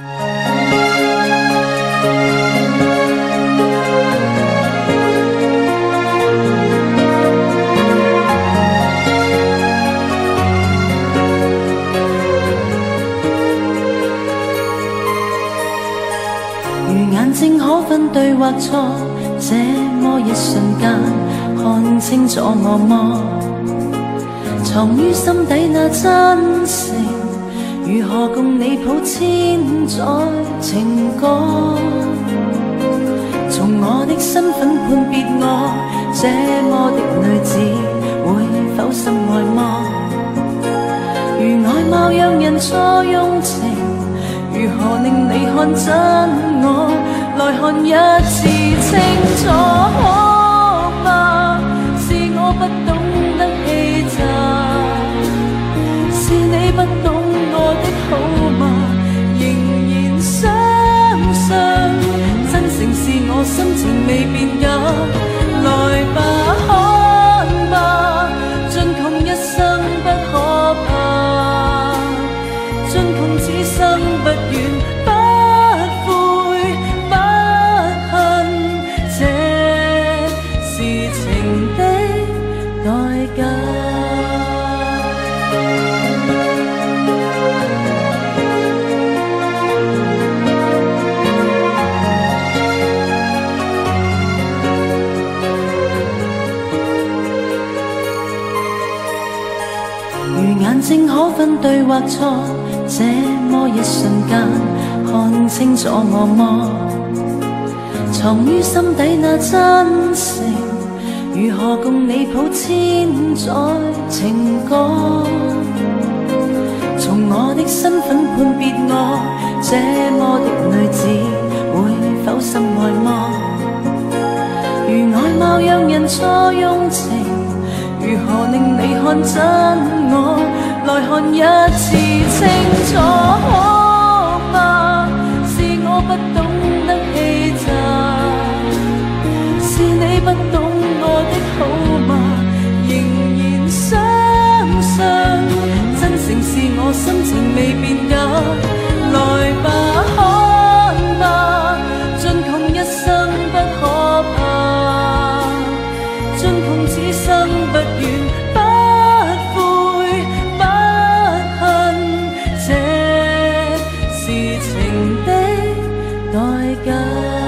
如眼睛可分对或错，这么一瞬间看清楚我么？藏于心底那真诚，如何共你谱千载情歌？从我的身份判别我，这么的女子会否深爱么？如外貌让人错用情。如何令你看真我？来看一次清楚，可怕未變改，來吧看吧，盡痛一生不可怕，盡痛此生不怨不悔不恨，這是情的代價。如眼睛可分对或错，这么一瞬间看清楚我么？藏于心底那真诚，如何共你谱千载情歌？从我的身份判别我，这么的女子会否深爱么？如外貌让人错用情，如何令看真我？来看一次清楚，可怕是我不懂得欺诈，是你不懂情的代价。